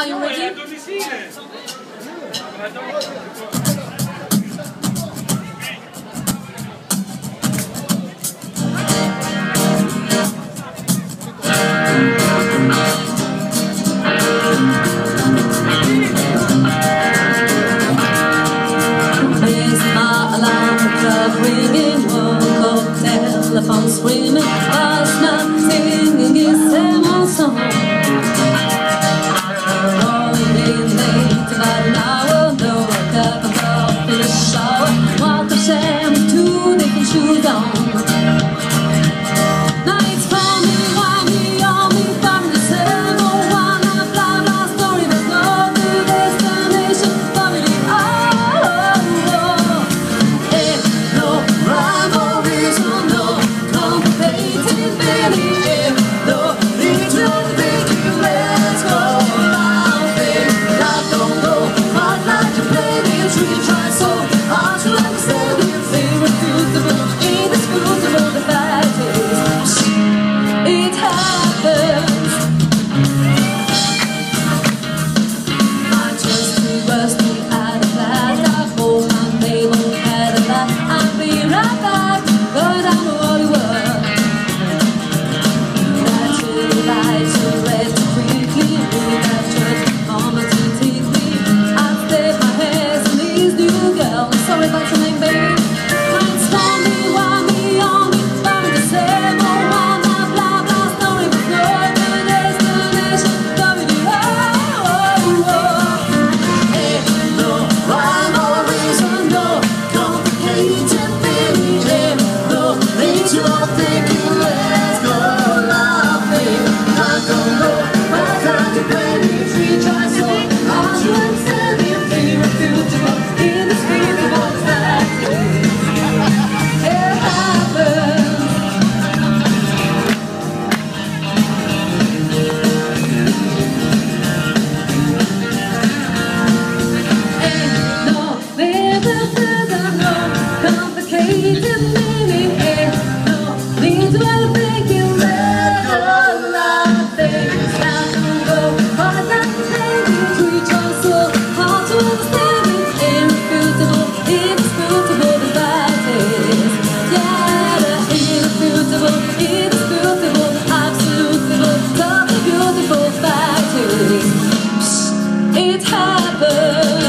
Are you late about I thought above.